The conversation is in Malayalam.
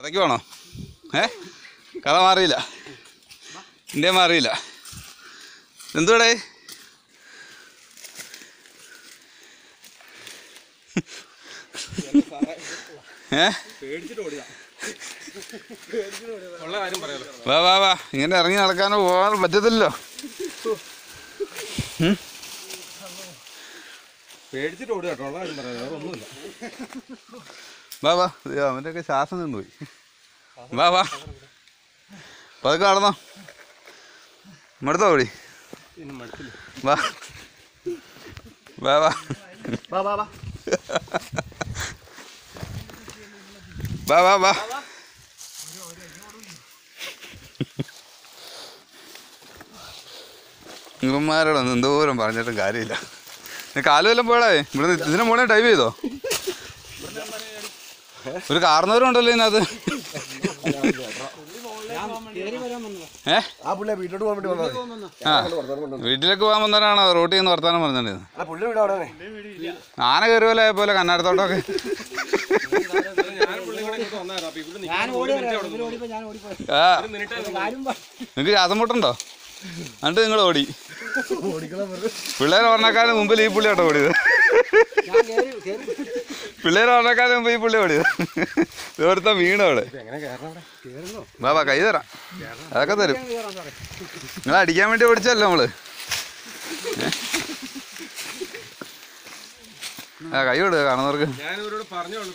അതൊക്കെ വേണോ ഏ? കഥ മാറിയില്ല. ഇന്ത്യ മാറിയില്ല. എന്തുവിടെ? വാ വാ വാ. ഇങ്ങനെ ഇറങ്ങി നടക്കാനോ പോകാനോ പറ്റത്തില്ലല്ലോ. പേടിച്ചിട്ട് ഓടുക കേട്ടോ. ഉള്ള കാര്യം പറയാം. വേറെ ഒന്നുമില്ല. വാ വാ. അവന്റെയൊക്കെ ശ്വാസം നിന്നുപോയി. വാ വാ. പതുക്കെ നടന്നോ. മടുത്തോ ഓടി വാ. വാ വാ. വാ വാ വാ. വാ വാ വാ. ഇവന്മാരോടൊന്നും എന്തോരം പറഞ്ഞിട്ടും കാര്യമില്ല. നീ പോയടാ ഇവിടെ ഇതിനെ മോളെ ടൈപ്പ് ചെയ്തോ? ഒരു കാർന്നവരും ഉണ്ടല്ലോ ഇതിനകത്ത്. ഏ? ആ പുള്ളി വീട്ടിലോട്ട് പോകാൻ വേണ്ടി വന്നത്. ആ. വീട്ടിലേക്ക് പോകാൻ വന്നവരാണോ റോട്ടിൽ നിന്ന് വർത്താനം പറഞ്ഞിട്ടുണ്ടായിരുന്നു ആ പുള്ളി വീട് അവിടെ ആന കയറി പോലെ പോലെ കണ്ണാടത്തോട്ടൊക്കെ ഞാൻ പുള്ളി കൂടെ ഇങ്ങോട്ട് വന്നായിരുന്നു അപ്പൊ ഇവിടെ നിൽക്കാൻ ആ. ഒരു മിനിറ്റ് നിങ്ങൾക്ക് ശ്വാസം മുട്ടുണ്ടോ എന്നിട്ട് നിങ്ങൾ ഓടി. പിള്ളേരെ പറഞ്ഞേക്കാളും മുമ്പിൽ ഈ പുള്ളി കേട്ടോ ഓടിയത്. പിള്ളേര് പറഞ്ഞാലും മുമ്പ് ഈ പുള്ളി ഓടി ഇതോർത്ത വീണോൾ ബാബാ കൈ തരാം. അതൊക്കെ തരും. നിങ്ങൾ അടിക്കാൻ വേണ്ടി ഓടിച്ചല്ലോ നമ്മൾ? ആ കൈ കൊടുക്ക കാണുന്നവർക്ക്. പറഞ്ഞോളൂ